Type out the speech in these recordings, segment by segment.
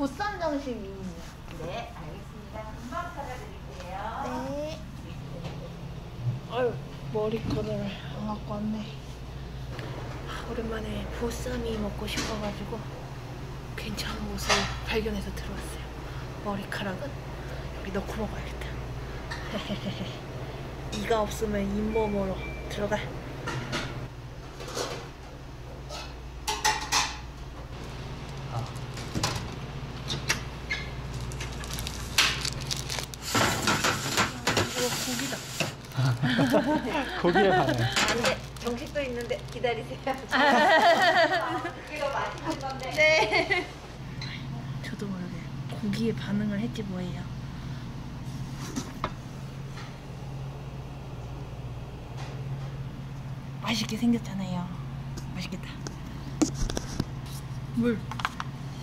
보쌈 정식입니다. 네, 알겠습니다. 금방 찾아드릴게요. 네. 아유, 머리끈을 안 갖고 왔네. 오랜만에 보쌈이 먹고 싶어가지고 괜찮은 곳을 발견해서 들어왔어요. 머리카락은 여기 넣고 먹어야겠다. 이가 없으면 잇몸으로 들어가. 이거 고기에 반해. 안돼, 정식도 있는데 기다리세요. 이거 맛있는 건데. 네. 저도 모르게 고기에 반응을 했지 뭐예요. 맛있게 생겼잖아요. 맛있겠다. 물.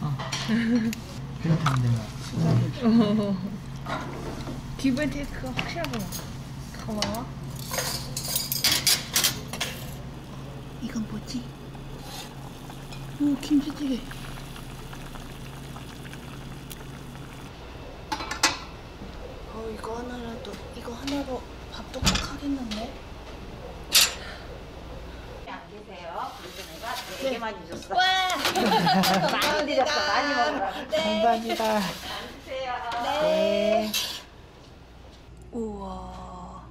어. 괜찮은데요. 기분 테이크가 확실하구나. 고마워. 뭐지? 오 김치찌개. 어 이거 하나라도 이거 하나로 밥 뚝뚝 하겠는데? 안 계세요. 그래서 내가 네. 되게 많이 줬어. 와. 많이 드렸어, 많이 먹으라고. 감사합니다. 드세요. 네. 우와.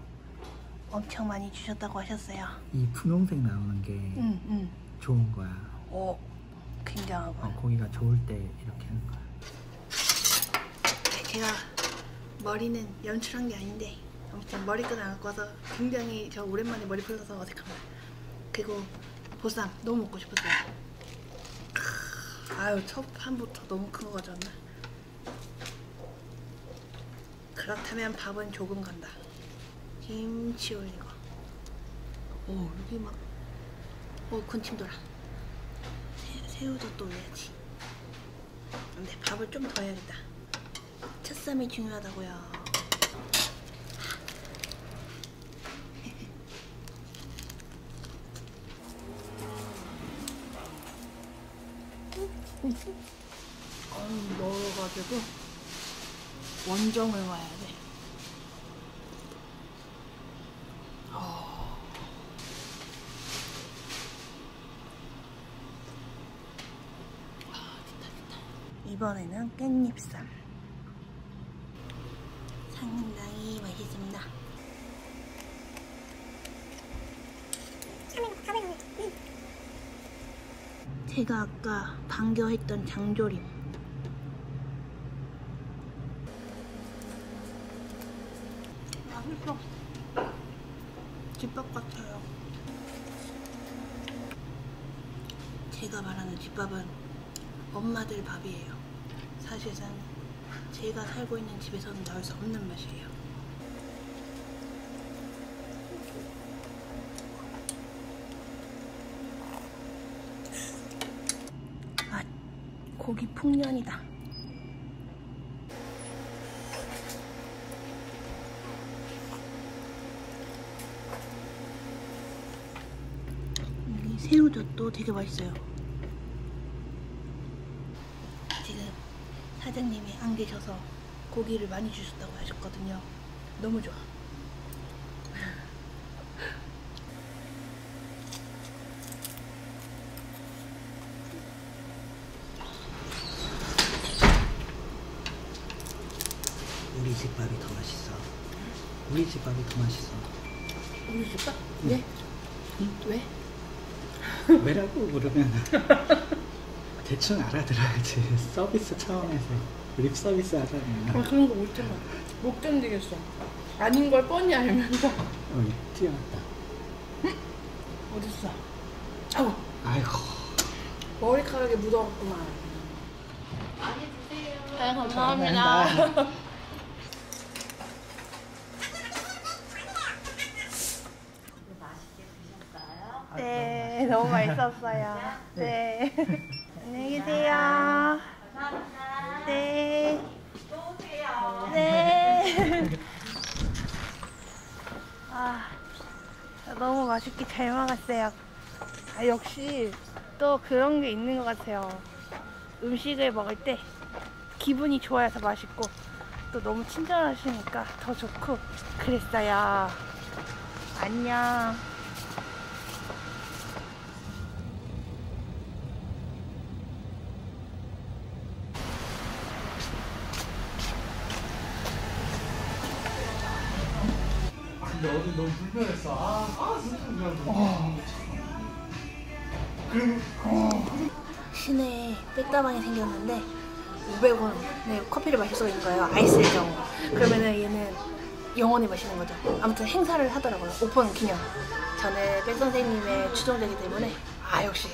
엄청 많이 주셨다고 하셨어요. 이 분홍색 나오는 게 응, 응. 좋은 거야. 오, 굉장하고. 어, 고기가 좋을 때 이렇게 하는 거야. 네, 제가 머리는 연출한 게 아닌데 아무튼 머리끈을 안 갖고 와서 굉장히 저 오랜만에 머리 풀어서 어색합니다. 그리고 보쌈 너무 먹고 싶었어요. 크, 아유 첫 판부터 너무 큰 거 가져왔나? 그렇다면 밥은 조금 간다. 김치 올리고. 오 여기 막. 오 군침 돌아. 새, 새우도 또 올려야지. 근데 밥을 좀 더 해야겠다. 첫쌈이 중요하다고요. 어, 넣어가지고 원정을 와야 돼. 어. 아, 좋다, 좋다. 이번에는 깻잎쌈. 상당히 맛있습니다. 제가 아까 반겨했던 장조림. 맛있어. 집밥 같아요. 제가 말하는 집밥은 엄마들 밥이에요. 사실상 제가 살고 있는 집에서는 나올 수 없는 맛이에요. 아, 고기 풍년이다. 새우젓도 되게 맛있어요. 지금 계셔서 고기를 많이 주셨다고 하셨거든요. 너무 좋아. 우리 집 밥이 더 맛있어. 우리 집 밥이 더 맛있어. 우리 집밥? 네? 왜? 왜라고 물으면 대충 알아들어야지. 서비스 차원에서. 립 서비스 하잖아요. 아, 그런 거 못 참아. 못 견디겠어. 아닌 걸 뻔히 알면서. 어, 튀어났다. 어딨어? 아우, 아이고. 머리카락에 묻어갔구만. 많이 드세요. 네, 감사합니다. 맛있게 드셨어요? 네, 너무 맛있었어요. 네. 안녕히 계세요. 감사합니다. 네. 또 오세요. 네. 아, 너무 맛있게 잘 먹었어요. 아, 역시 또 그런 게 있는 것 같아요. 음식을 먹을 때 기분이 좋아야 더 맛있고 또 너무 친절하시니까 더 좋고 그랬어요. 안녕. 근데 어제 너무 불편했어. 아, 아 진짜 불편해. 시내에 백다방이 생겼는데 500원에 커피를 마실 수가 있는 거예요. 아이스의 경우. 그러면은 얘는 영원히 마시는 거죠. 아무튼 행사를 하더라고요. 오픈 기념. 저는 백 선생님의 추종자이기 때문에 아 역시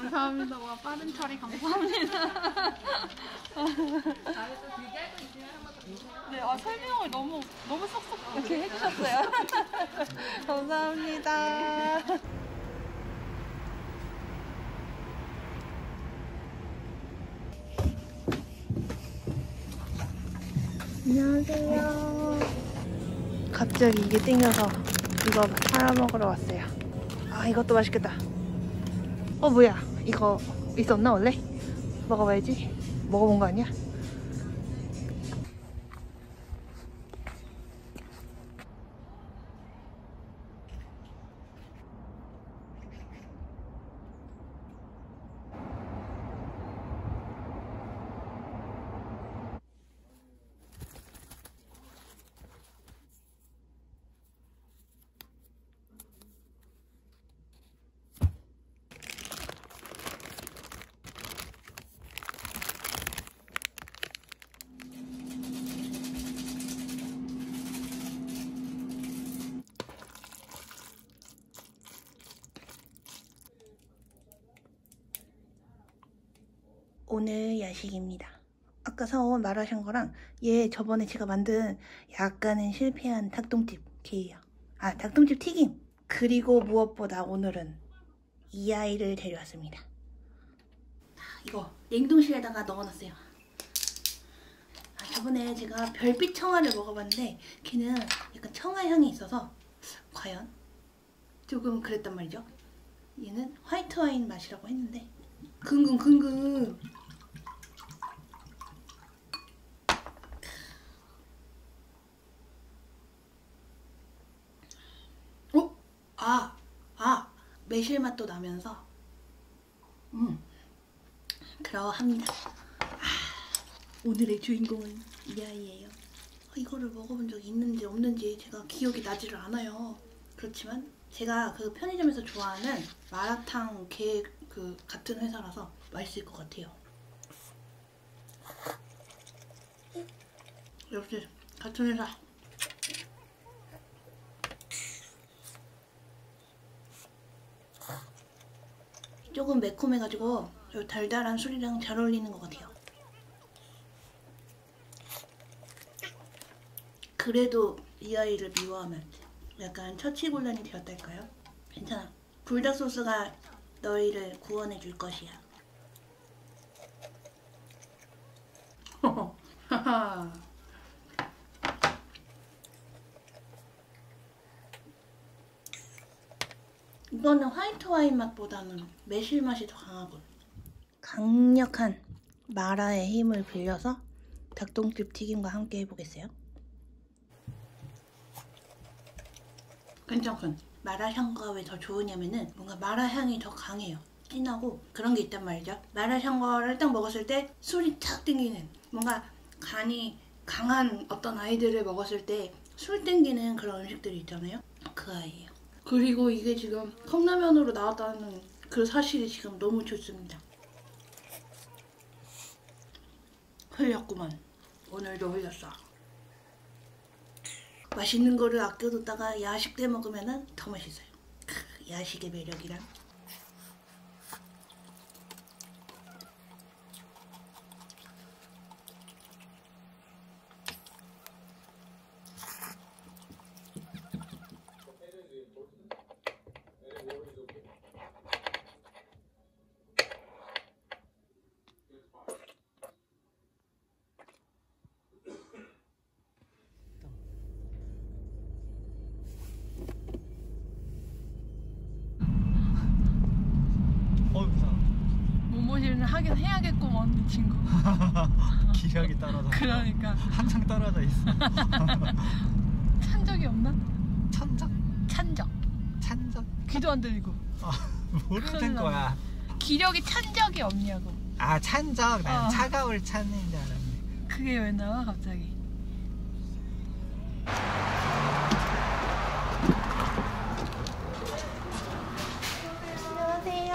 감사합니다. 와 빠른 처리 감사합니다. 네, 아, 설명을 너무 너무 쏙쏙 이렇게 해주셨어요. 감사합니다. 안녕하세요. 갑자기 이게 땡겨서 이거 팔아 먹으러 왔어요. 아 이것도 맛있겠다. 어 뭐야? 이거 있었나 원래? 먹어봐야지. 먹어본 거 아니야? 오늘 야식입니다. 아까 사온 마라샹궈랑 얘 저번에 제가 만든 약간은 실패한 닭똥집 게예요. 아 닭똥집 튀김. 그리고 무엇보다 오늘은 이 아이를 데려왔습니다. 아, 이거 냉동실에다가 넣어놨어요. 아, 저번에 제가 별빛 청아를 먹어봤는데 걔는 약간 청아 향이 있어서 과연 조금 그랬단 말이죠. 얘는 화이트 와인 맛이라고 했는데 근근 근근 어? 아, 아, 매실 맛도 나면서 음, 그러합니다. 아, 오늘의 주인공은 이 아이예요. 아, 이거를 먹어본 적이 있는지 없는지 제가 기억이 나지를 않아요. 그렇지만 제가 그 편의점에서 좋아하는 마라탕 게 그 같은 회사라서 맛있을 것 같아요. 역시 같은 회사. 조금 매콤해가지고 요 달달한 술이랑 잘 어울리는 것 같아요. 그래도 이 아이를 미워하면 약간 처치곤란이 되었달까요? 괜찮아. 불닭 소스가 너희를 구원해 줄 것이야. 하하. 이거는 화이트 와인 맛보다는 매실 맛이 더 강하군. 강력한 마라의 힘을 빌려서 닭똥집 튀김과 함께 해보겠어요. 괜찮군. 마라 향과 왜 더 좋으냐면은 뭔가 마라 향이 더 강해요. 진하고 그런 게 있단 말이죠. 마라 향과를 딱 먹었을 때 술이 탁 땡기는 뭔가 간이 강한 어떤 아이들을 먹었을 때 술 땡기는 그런 음식들이 있잖아요. 그 아이예요. 그리고 이게 지금 컵라면으로 나왔다는 그 사실이 지금 너무 좋습니다. 흘렸구만. 오늘도 흘렸어. 맛있는 거를 아껴뒀다가 야식 때 먹으면 더 맛있어요. 크, 야식의 매력이란. 그러니까 한창 떨어져 있어. 찬 적이 없나? 천적? 찬적. 찬적? 귀도 안 들리고. 아 큰일 모르는. 거야. 기력이 찬 적이 없냐고. 아 찬적. 난 어. 차가울 찬인 줄 알았네. 그게 왜 나와 갑자기? 안녕하세요.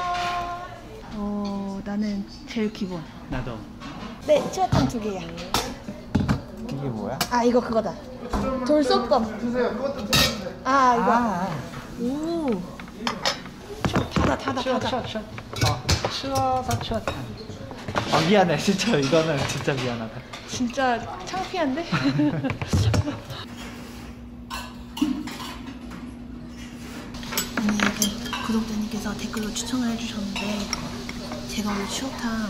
어 나는 제일 기본. 나도. 네, 치아탕 두 개야. 이게 뭐야? 아 이거 그거다. 돌솥밥. 아 이거. 아. 오. 추워, 닫아 닫아 추워 닫아. 추워 추워. 어 추워서 추웠다. 아 미안해 진짜 이거는 진짜 미안하다. 진짜 창피한데? 아니 여기 구독자님께서 댓글로 추천을 해주셨는데 제가 원래 추어탕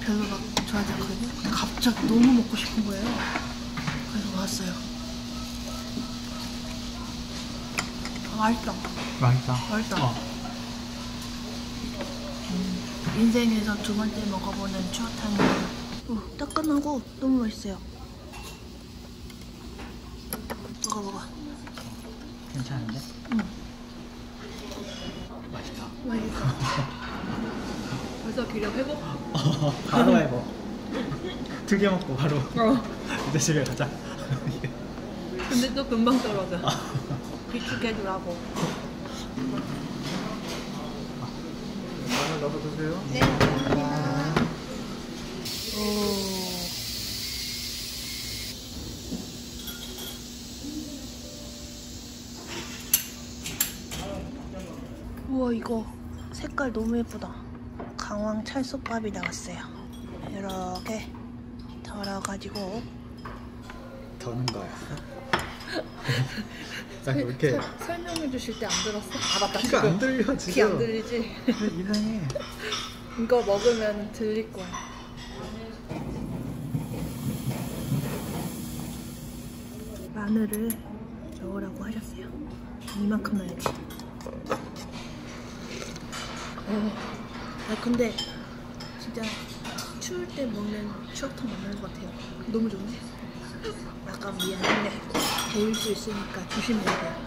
별로 막 좋아하지 않거든요 근데 갑자기 너무 먹고 싶은 거예요 그래서 왔어요 아, 맛있다 맛있다. 맛있다. 어. 인생에서 두 번째 먹어보는 추어탕이에요 어, 따끈하고 너무 맛있어요 먹어 먹어 괜찮은데? 응. 맛있다. 맛있어 벌써 기력 회복? 어, 바로 해보. 두 개 먹고 바로 어 이제 집에 가자. 근데 또 금방 떨어져 비축해주라고. 마늘 넣어서 드세요. 네 감사합니다. 오. 우와 이거 색깔 너무 예쁘다. 강황 찰솥밥이 나왔어요. 이렇게 덜어가지고. 더는 거였어? 나 이렇게 설명해 주실 때 안 들었어? 아 맞다 귀가 안 들려 지금. 귀안 들리지? 이상해. 이거 먹으면 들릴 거야 마늘을 넣으라고 하셨어요 이만큼 넣어야지 어, 아 근데 진짜 추울 때 먹는 추어탕 맞는 것 같아요 너무 좋은데? 약간 미안한 데 데울 수 있으니까 조심해야 돼요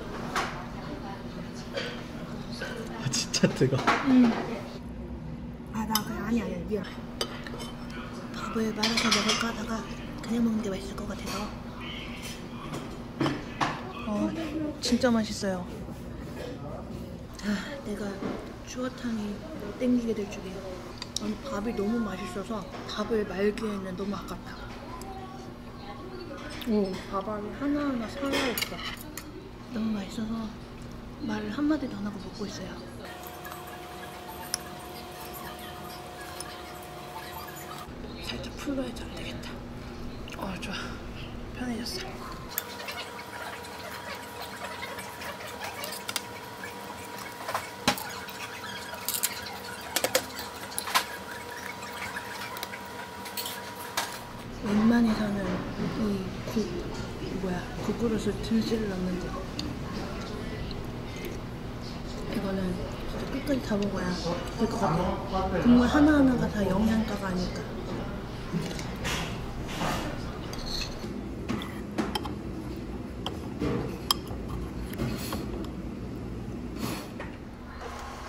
아, 진짜 뜨거. 음. 아, 나 그냥 아니 아니 미안. 밥을 말아서 먹을까 하다가 그냥 먹는 게 맛있을 것 같아서. 어, 진짜 맛있어요. 아, 내가 추어탕이 땡기게 될 줄이야. 아니, 밥이 너무 맛있어서 밥을 말기에는 너무 아깝다. 오, 밥알이 하나하나 살아있어. 너무 맛있어서 말을 한마디도 안 하고 먹고 있어요. 살짝 풀러야지 안 되겠다. 어, 좋아. 편해졌어. 웬만해서는 이 국, 뭐야, 국 그릇을 들지를 않는데. 이거는 진짜 끝까지 다 먹어야 될 것 같아요. 국물 하나하나가 다 영양가가 아닐까.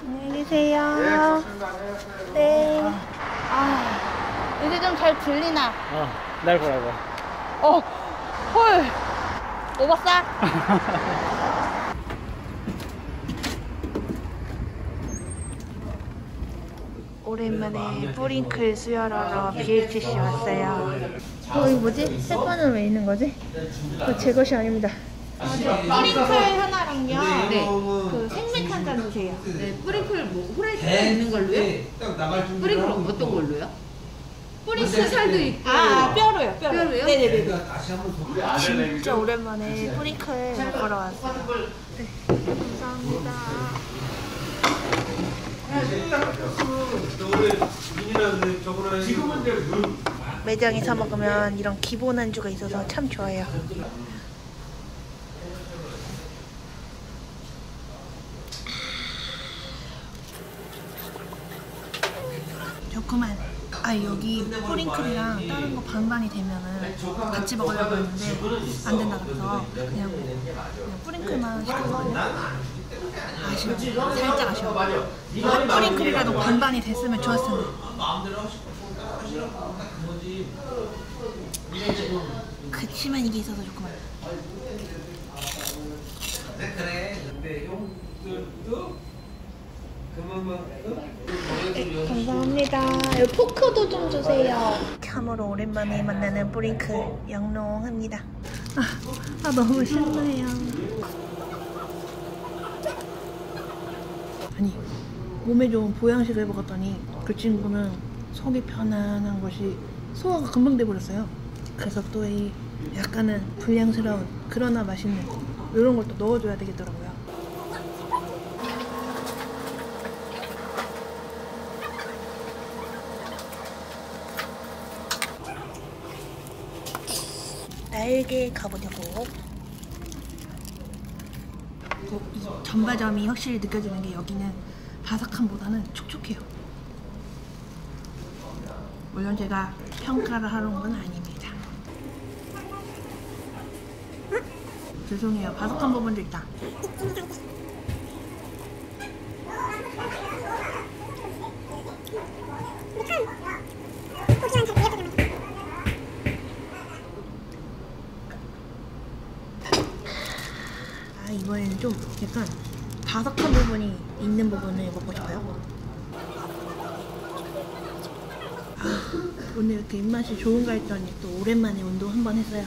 안녕히 계세요. 네. 아, 이제 좀 잘 들리나? 어, 날 보라고. 어, 헐. 먹었어? 오랜만에 뿌링클 수혈하러 BHC 왔어요. 어, 거기 뭐지? 세번은 왜 있는 거지? 어, 그제 것이 아닙니다. 뿌링클 하나랑요. 네. 그 생맥 한 잔 주세요. 네, 뿌링클 뭐 후라이팬 있는 걸로요? 뿌링클 어떤 걸로요? 뿌링클 살도 있고 아, 뼈로요, 뼈로. 뼈로요? 네네네. 진짜 오랜만에 뿌링클 먹으러 왔어요. 네, 감사합니다. 매장에서 먹으면 이런 기본 안주가 있어서 참 좋아요. 좋구만. 아 여기 뿌링클이랑 다른 거 반반이 되면은 같이 먹으려고 했는데 안 된다 그래서 그냥, 그냥 뿌링클만 시켰거든요. 아쉬워. 살짝 아쉬워. 한 뿌링클이라도 반반이 됐으면 좋았을 텐데. 그치만 이게 있어서 좋구만. 네, 감사합니다. 포크도 좀 주세요. 참으로 오랜만에 만나는 뿌링클 영롱합니다. 아, 아 너무 신나요. 아니 몸에 좋은 보양식을 먹었더니 그 친구는 속이 편안한 것이 소화가 금방 돼버렸어요. 그래서 또 이 약간은 불량스러운 그러나 맛있는 이런 걸 또 넣어줘야 되겠더라고요. 날개 가보려고. 어, 이 전바점이 확실히 느껴지는 게 여기는 바삭함보다는 촉촉해요. 물론 제가 평가를 하러 온 건 아닙니다. 죄송해요. 바삭한 부분도 있다. 아 이번에는 좀 약간 바삭한 부분이 있는 부분을 먹고 싶어요. 아 오늘 이렇게 입맛이 좋은가 했더니 또 오랜만에 운동 한 번 했어요.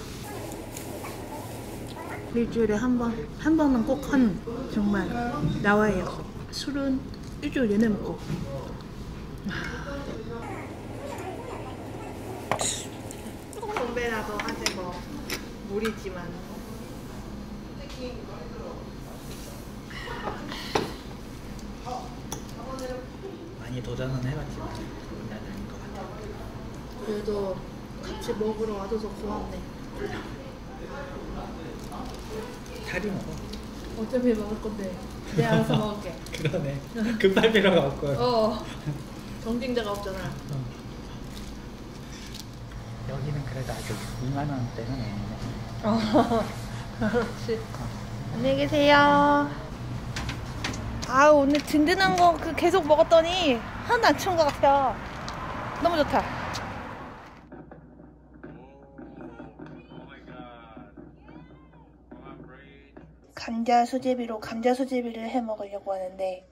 일주일에 한 번, 한 번은 꼭 하는 정말 약속. 술은 일주일 내내 먹고. 건배라도 하지 뭐 물이지만. 도전은 해봤지만 난 아닌 것 같아. 그래도 같이 먹으러 와줘서 고맙네. 다리 먹어. 어차피 먹을 건데 내 알아서 먹을게. 그러네. 급할 필요가 없고. 어. 경쟁자가 없잖아. 어. 여기는 그래도 아직 2만 원대는 없네. 어. 그렇지. 안녕히 계세요. 아 오늘 든든한 거그 계속 먹었더니 하나도 안 추운 것 같아요. 너무 좋다. 감자 수제비로 감자 수제비를 해 먹으려고 하는데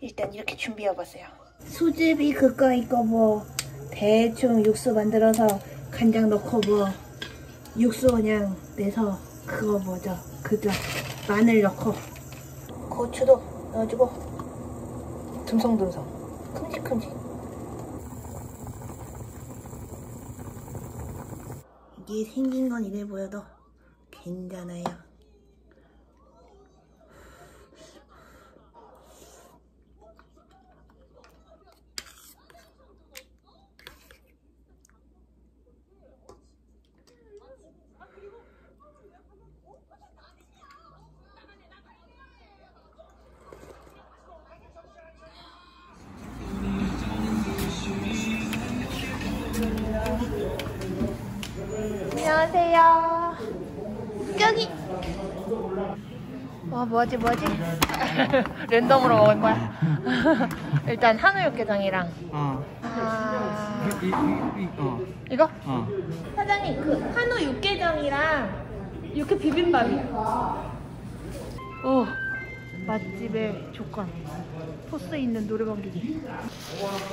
일단 이렇게 준비해 봤어요. 수제비 그거 이거 뭐 대충 육수 만들어서 간장 넣고 뭐 육수 그냥 내서 그거 뭐죠 그죠 마늘 넣고 고추도 넣어주고 듬성듬성 큼직큼직 이게 생긴 건 이래 보여도 괜찮아요. 와 뭐지 뭐지? 랜덤으로 먹을 거야. 일단 한우 육개장이랑. 어. 아 이, 이, 이, 어. 이거? 어. 사장님 그 한우 육개장이랑 육회 비빔밥이요. 오 맛집의 조건 포스 있는 노래방 기기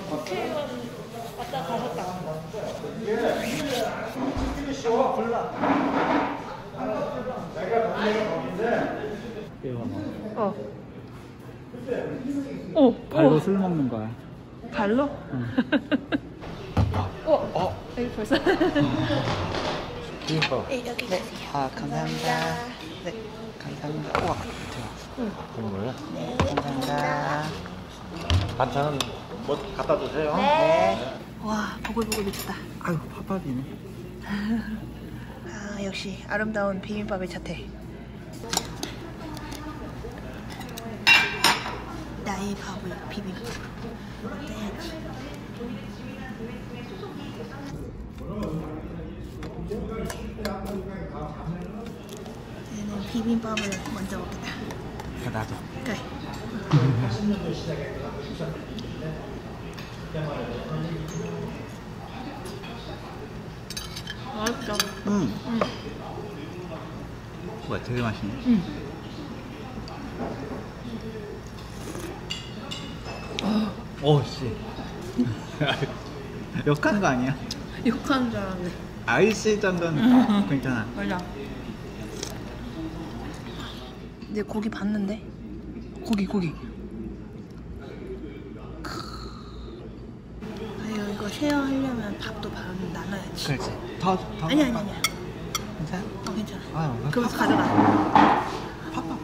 국회의원 왔다 가셨다 어. 오, 발로 오. 술 먹는 거야. 발로? 응. 어, 어. 여기 벌써. 비빔밥. 네, 여기 네. 아 감사합니다. 네 감사합니다. 우와 대박. 국물. 네, 감사합니다. 반찬은 뭐 갖다 주세요. 네. 와, 보글보글 미쳤다. 아유 팝팝이네. 아, 역시 아름다운 비빔밥의 자태. 나의 밥을 비빔밥으로 떼야지. 얘는 비빔밥을 먼저 먹겠다. 나도. 그래. 맛있다. 응. 응. 뭐야 되게 맛있네. 응. 오 씨. 욕한 거 아니야? 욕하는 줄 알았네. 아이씨 정도는 괜찮아. 맞아. 내 고기 봤는데? 고기 고기. 아유 이거 쉐어하려면 밥도 반 나눠야지. 그렇지. 더 더. 아니 아니 아니야. 괜찮아? 어 괜찮아. 아유 그러면서 가져가. 파파.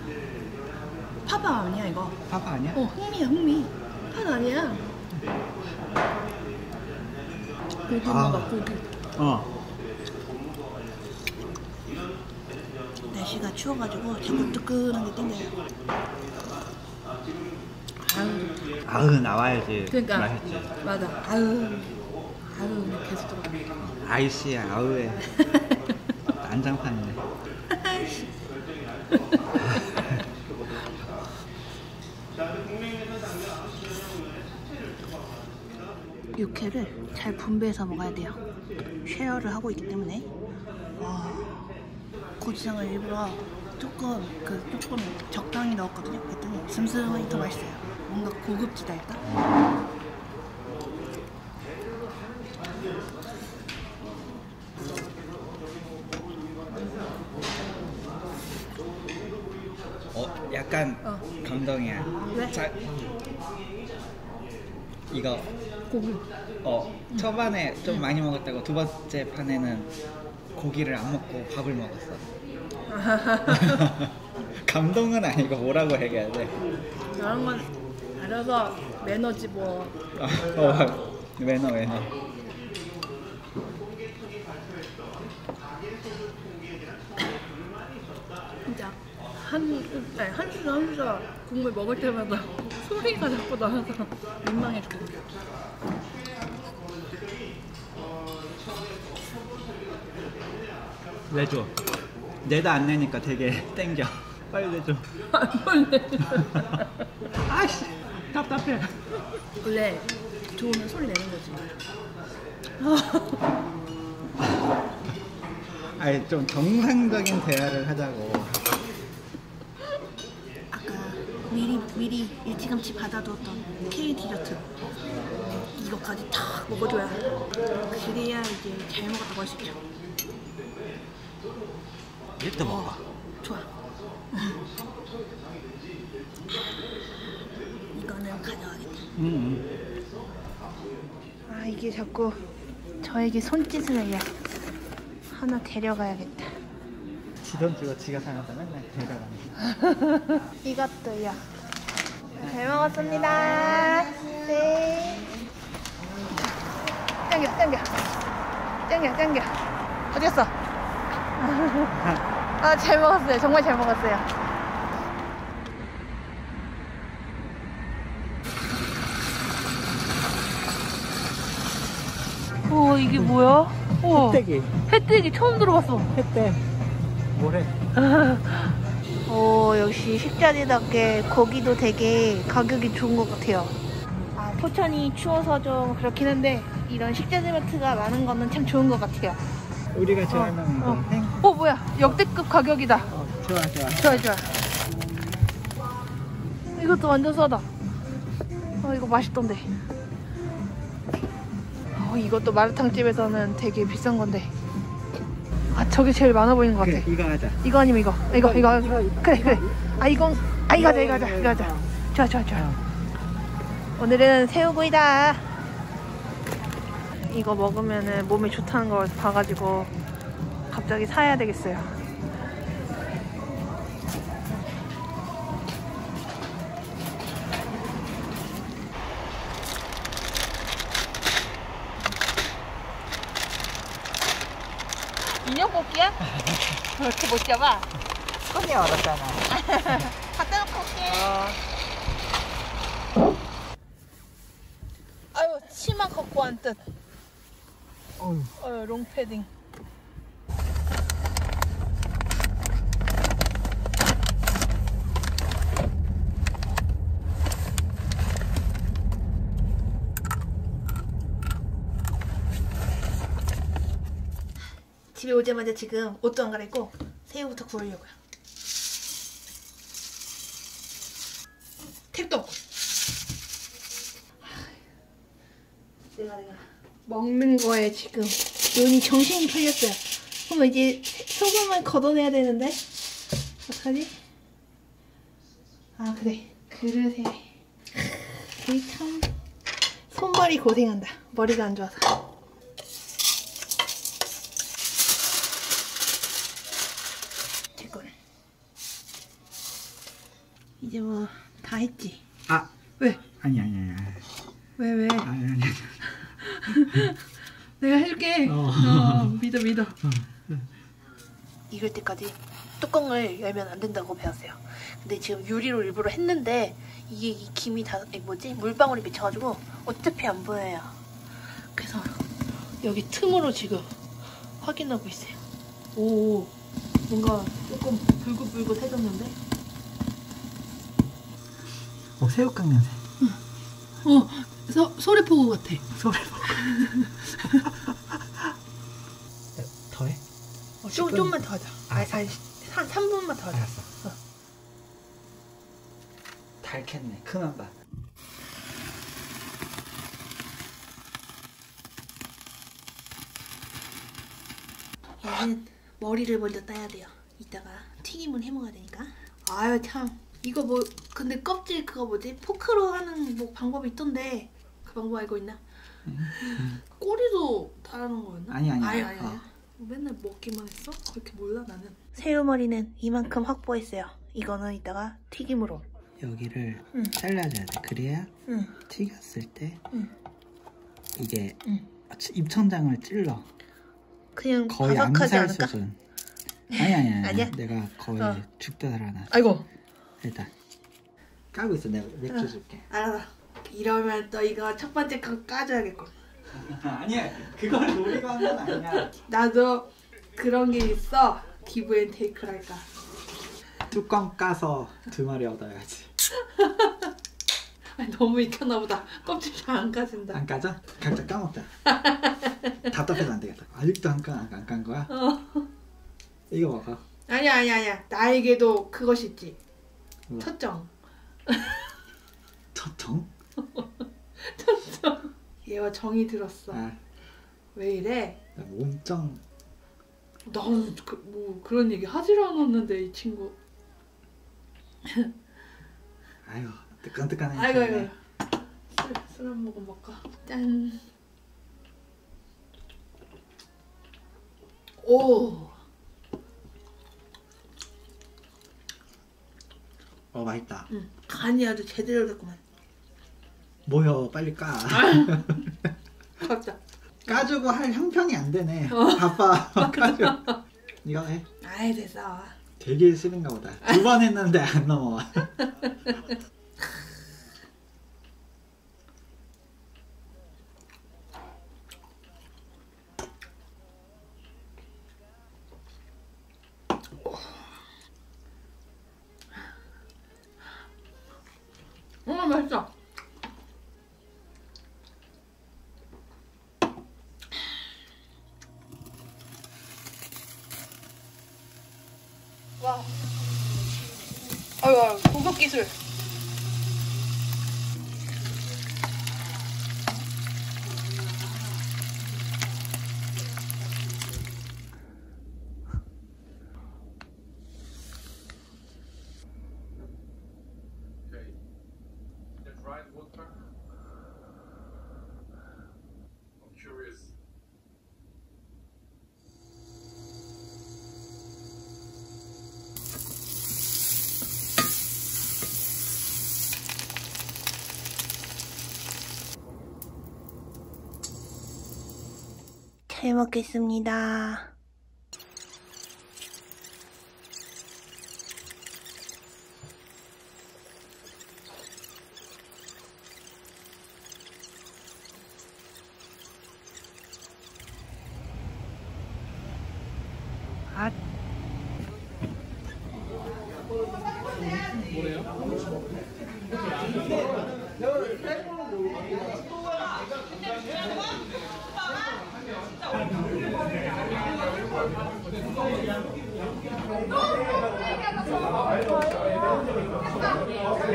파파 아니야 이거. 파파 아니야? 어 흥미야 흥미. 팥 아니야. 고기 아. 먹어 고기. 어. 날씨가 추워가지고 자꾸 뜨끈한 게 땡겨요. 아유 아우 나와야지. 그러니까 맛있지. 맞아. 아유 아유 계속 들어. 아이씨 아우에 난장판이네. 육회를 잘 분배해서 먹어야 돼요. 쉐어를 하고 있기 때문에. 와, 고추장을 일부러 조금 그 조금 적당히 넣었거든요. 그랬더니 슴슴하니 더 맛있어요. 뭔가 고급지다 일단. 어 약간 어. 감동이야. 왜? 자, 이거 고기. 어 초반에 좀 많이 먹었다고 두 번째 판에는 고기를 안 먹고 밥을 먹었어. 감동은 아니고 뭐라고 얘기해야 돼? 그런 건 알아서 매너지 뭐. 아, 어, 매너 매너. 진짜 한, 아니, 한 수저 한 수저 국물 먹을 때마다 소리가 자꾸 나서 민망해 죽겠네. 내줘. 내도 안 내니까 되게 땡겨. 빨리 내줘. 아씨 답답해. 원래 좋으면 소리 내는 거지. 아니 좀 정상적인 대화를 하자고. 아까 미리 일찌감치 받아두었던 K 디저트 이거까지 탁 먹어줘야 그래야 이제 잘 먹었다고 할 수 있죠. 이때 먹어. 좋아. 이거는 가져가겠다. 응. 아 이게 자꾸 저에게 손짓을 해요. 하나 데려가야겠다. 지돈 주고 지가 사면서 맨날 데려가는. 이것도요. 잘 먹었습니다. 네. 땡겨, 땡겨. 땡겨, 땡겨. 어디 갔어? 아, 잘 먹었어요. 정말 잘 먹었어요. 오, 이게 뭐야? 오, 혜택이. 햇뜨기 처음 들어봤어. 혜택. 뭐래? 오 역시 식자재답게 고기도 되게 가격이 좋은 것 같아요. 아 포천이 추워서 좀 그렇긴 한데 이런 식자재 마트가 많은 거는 참 좋은 것 같아요. 우리가 좋아하는 어. 거. 행. 어 뭐야 역대급 가격이다. 어, 좋아 좋아. 좋아 좋아. 이것도 완전 싸다. 어, 이거 맛있던데. 어, 이것도 마라탕 집에서는 되게 비싼 건데. 아, 저게 제일 많아 보이는 것 같아. 그래 이거 하자. 이거 아니면 이거. 이거, 이거. 그래, 그래. 아, 이건, 아, 이거 하자, 이거 하자, 이거 하자. 좋아, 좋아, 좋아. 오늘은 새우구이다. 이거 먹으면은 몸에 좋다는 걸 봐가지고 갑자기 사야 되겠어요. 그렇게 못 잡아? 손이 얼었잖아. 갖다 놓고 올게. 아유, 치마 갖고 온 듯. 어휴. 어, 롱패딩. 집에 오자마자 지금 옷도 안 갈아입고 새우부터 구우려고요. 택도 없고. 내가 내가 먹는 거에 지금 눈이 정신이 풀렸어요. 그럼 이제 소금을 걷어내야 되는데 어떡하지? 아 그래 그릇에 이참 손발이 고생한다. 머리가 안 좋아서. 됐걸. 이제 뭐 다 했지. 아 왜? 아니 아니 아니. 왜 왜? 아니 아니. 내가 해줄게. 어. 어, 믿어 믿어. 익을 때까지 뚜껑을 열면 안 된다고 배웠어요. 근데 지금 유리로 일부러 했는데 이게 이 김이 다이 뭐지 물방울이 맺혀가지고 어차피 안 보여요. 그래서 여기 틈으로 지금 확인하고 있어요. 오 뭔가 조금 불긋불긋해졌는데. 어 새우깡 냄새. 어 소, 소래포구 같아. 소리. 더해? 어, 좀, 좀만 더 하자. 아, 아니, 한 3분만 더 하자. 알았어. 달겠네. 큰한다. 얘는 머리를 먼저 따야 돼요. 이따가 튀김을 해 먹어야 되니까. 아유 참 이거 뭐 근데 껍질 그거 뭐지 포크로 하는 뭐 방법이 있던데 그 방법 알고 있나? 꼬리도 따는 거였나? 아니, 아니, 아니 아니. 아니 아니. 맨날 먹기만 했어? 그렇게 몰라 나는. 새우머리는 이만큼 확보했어요. 이거는 이따가 튀김으로. 여기를 응. 잘라줘야 돼. 그래야 응. 튀겼을 때 응. 이게 응. 입천장을 찔러. 그냥 거의 암살 않을까? 수준. 아니 아니 아니. 아니 야? 내가 거의 어. 죽다 살아났어. 아이고. 일단 까고 있어. 내가 맥주 어. 줄게. 알았어. 이러면 또 이거 첫 번째 거 까줘야겠고. 아니야. 그걸 노리고 한 건 아니야. 나도 그런 게 있어. 기브앤 테이크랄까. 뚜껑 까서 두 마리 얻어야지. 아니, 너무 익혔나 보다. 껍질 잘 안 까진다. 안 까져? 각자 까먹자. 답답해서 안 되겠다. 아직도 안깐안깐 거야? 어. 이거 먹어. 아니야 아니야 아니야. 나에게도 그것이 있지. 뭐? 첫정. 첫정? 얘와 정이 들었어. 아, 왜 이래? 나 몸정. 나는 그, 뭐 그런 얘기 하질 않았는데 이 친구. 아유, 뜨끈뜨끈해. 아이고 아이고. 술한 모금 먹까. 짠. 오. 어, 맛있다. 응. 간이 아주 제대로 됐구만. 뭐여, 빨리 까. 갑자. 까주고 할 형편이 안 되네. 어. 바빠. 까줘. 이거 해. 아이 됐어. 되게 싫은가 보다. 두 번 했는데 안 넘어와. 어 맛있어. 와. 아유, 아유 고급 기술. 먹겠습니다.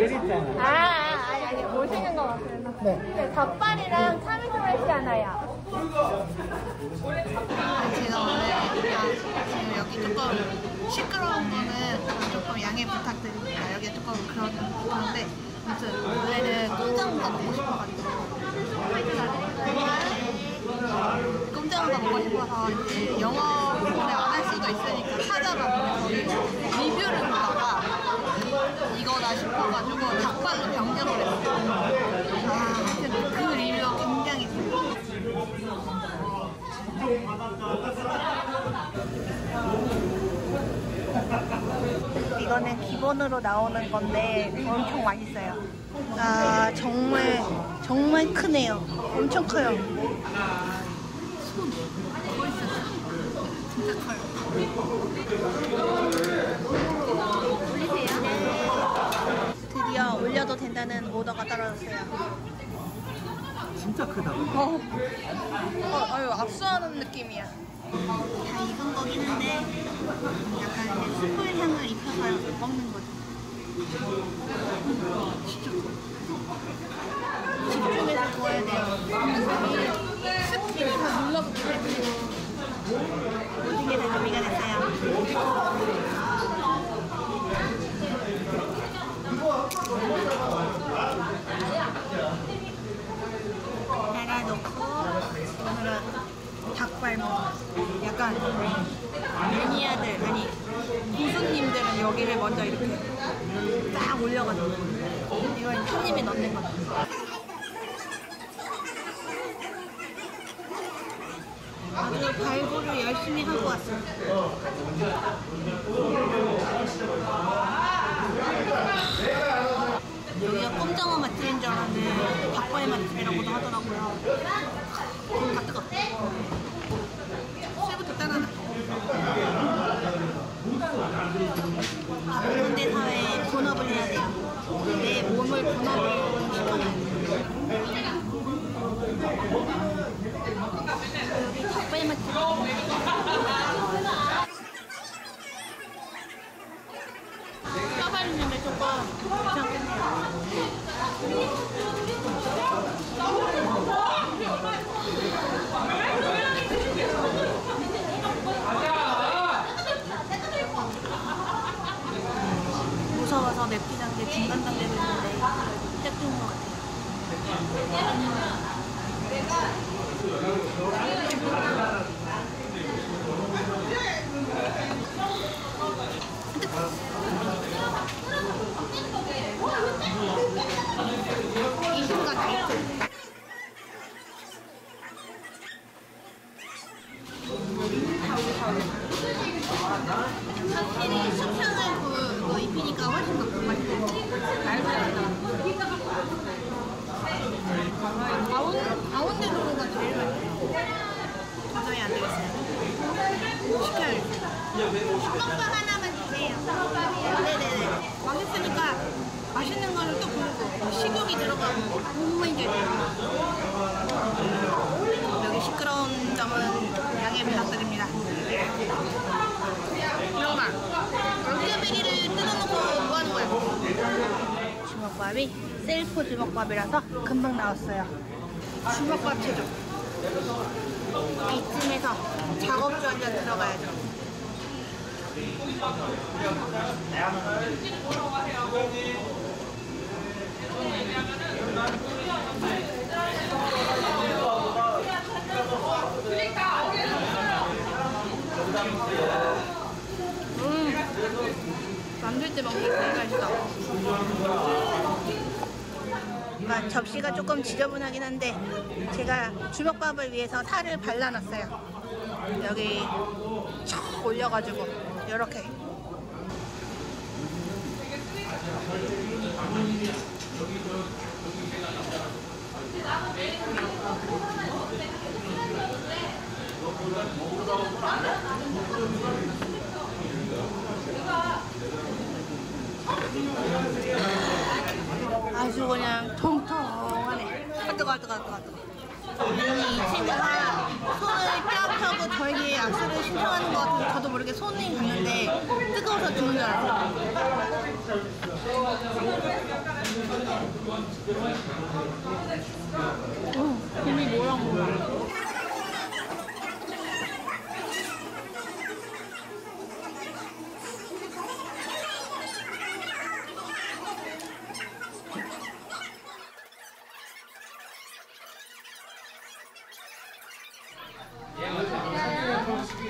아, 아, 아니, 아니, 못생긴 것 같아요. 네. 닭발이랑 참이슬 하나요. 제가 오늘 지금 여기 조금 시끄러운 거는 조금 양해 부탁드립니다. 여기 조금 그런 그런데 아무튼 원래는 꼼장어가 먹고 싶어가지고 꼼장어가 먹고 싶어서 이제 영어 공부를 안할 수도 있으니까 찾아봤는데 거기 리뷰를 보다가 이 거다 싶어가지고 닭발로 변경을 했어요. 아, 그 리뷰가 굉장히 좋아요. 이거는 기본으로 나오는 건데 엄청 맛있어요. 아 정말 정말 크네요. 엄청 커요. 손 보이세요? 진짜 커요. 드디어 올려도 된다는 오더가 떨어졌어요. 진짜 크다. 어, 어 아유 압수하는 느낌이야. 다 익은 거긴 한데 약간 이제 숯불 향을 입혀서 먹는 거죠. 진짜 집중해서 구워야 돼요. 습기를 다 눌러붙기 때문에 모든 게다 준비가 됐어요. 달아놓고 오늘은 닭발 먹어. 약간 매니아들 아니 고수님들은 여기를 먼저 이렇게 딱 올려가지고 한 입에 넣는 거다. 아주 발굴을 열심히 하고 왔어요. 여기가 꼼장어 맛집인 줄 알았는데 닭발 맛집이라고도 하더라고요. 다 뜨거. 술부터 따라놔. 현대 사회에 본업을 해야 돼요. 내 몸을 본업을 시켜놔야 돼요. 닭발 맛집. 까발리는 게 조금 괜찮겠네요. 무서워서 맵기 단계 중간 단계로 있는데 딱 좋은 것 같아요. 이 순간 나이트. 확실히 숙성을 그, 그 입히니까 훨씬 더 맛있어요. 날달다 가운, 가운데 도로가 제일 맛있어요. 도저히 안 되겠어요. 시켜야겠어요. 슈퍼빵 하나만 주세요. 네네네. 맛있으니까 맛있는 거를 또 고르고 식욕이 들어가고 너무 힘들어요. 여기 시끄러운 점은 양해 부탁드립니다. 영아, 얼그베리를 뜯어놓고 뭐 하는 거야? 주먹밥이 셀프 주먹밥이라서 금방 나왔어요. 주먹밥 체조. 이쯤에서 작업주 한잔 들어가야죠. 음, 만들 때 먹는 게 제일 맛있 어. 아, 접시가 조금 지저분하긴 한데 제가 주먹밥을 위해서 살을 발라놨어요. 여기 촥 올려가지고 이렇게 아주 그냥 통통하네. 아 뜨거, 아 뜨거, 아 뜨거, 아 뜨거. 이 친구가 손을 떼어타고 저에게 악수를 신청하는 것 같아서 저도 모르게 손이 갔는데 뜨거워서 죽는 줄 알았어요. 어, 곰이 뭐랑 뭐야?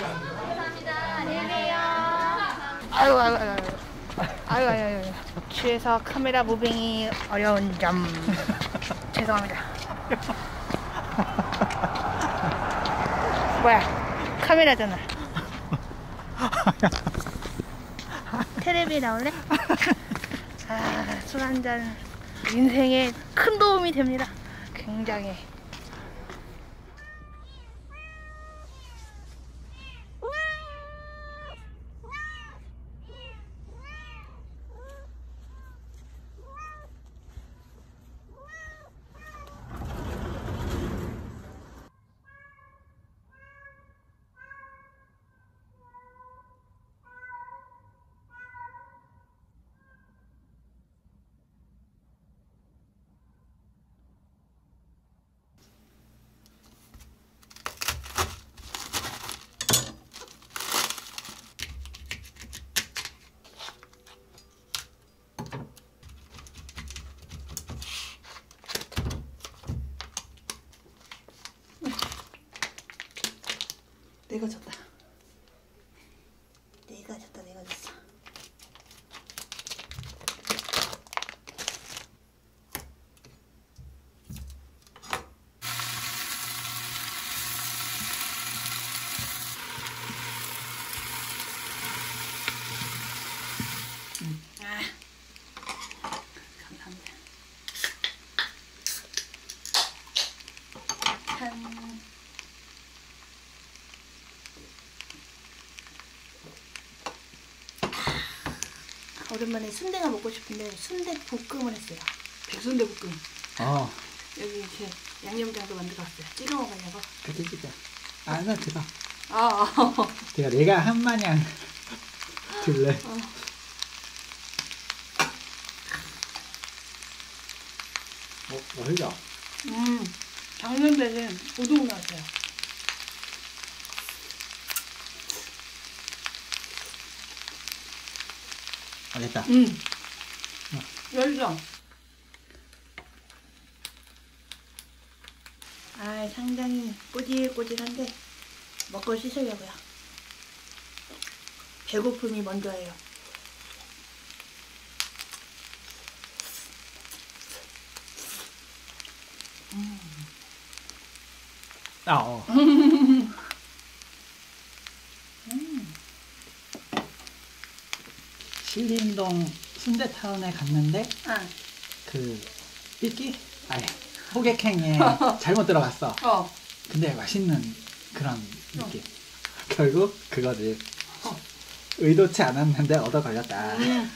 감사합니다. 안녕히 계세요. 아유, 아유, 아유, 아유. 아유, 아유, 아유. 취해서 카메라 무빙이 어려운 점. 죄송합니다. 뭐야? 카메라잖아. 텔레비에 나올래? 아, 술 한잔 인생에 큰 도움이 됩니다. 굉장히. 내가 졌다. 내가 졌다. 내가 졌어. 아, 감사합니다. 짠. 오랜만에 순대가 먹고 싶은데 순대 볶음을 했어요. 백순대 볶음. 어, 여기 이렇게 양념장도 만들어 왔어요. 찍어 먹으려고. 그치, 그치. 아, 나 들어. 아, 아. 내가, 내가 한 마냥 들래. 어, 맛있다. 음, 당면 대신 우동 나왔어요. 맛있다. 음, 열정. 아, 상당히 꼬질꼬질한데 먹고 씻으려고요. 배고픔이 먼저예요. 아, 어. 신림동 순대타운에 갔는데 아, 그 삐끼? 아니 호객행에 잘못 들어갔어. 어. 근데 맛있는 그런 느낌. 결국 그거를 어. 의도치 않았는데 얻어 걸렸다. 음,